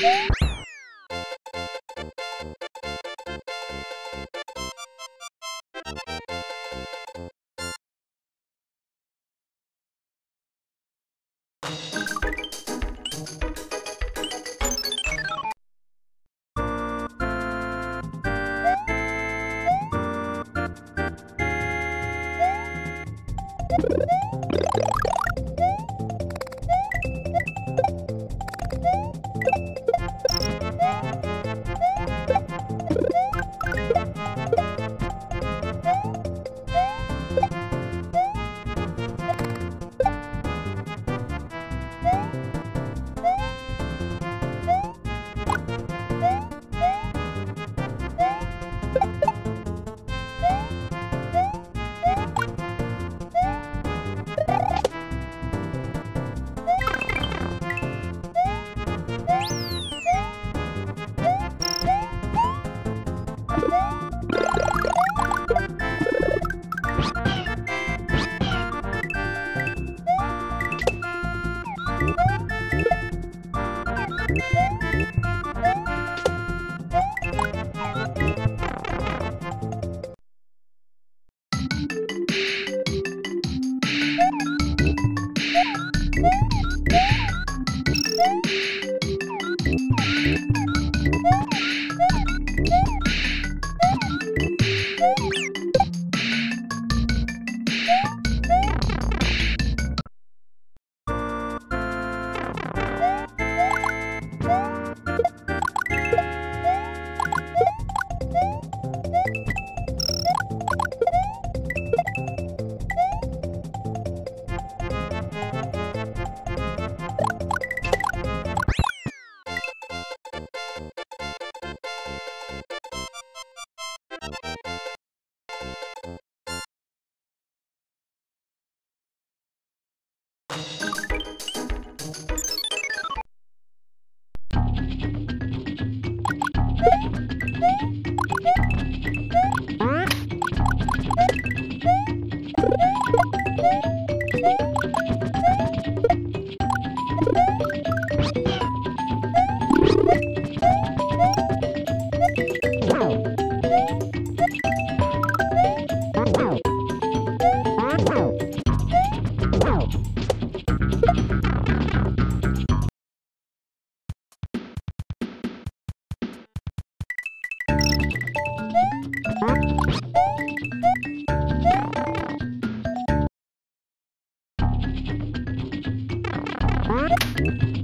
Yeah. Thank you. Música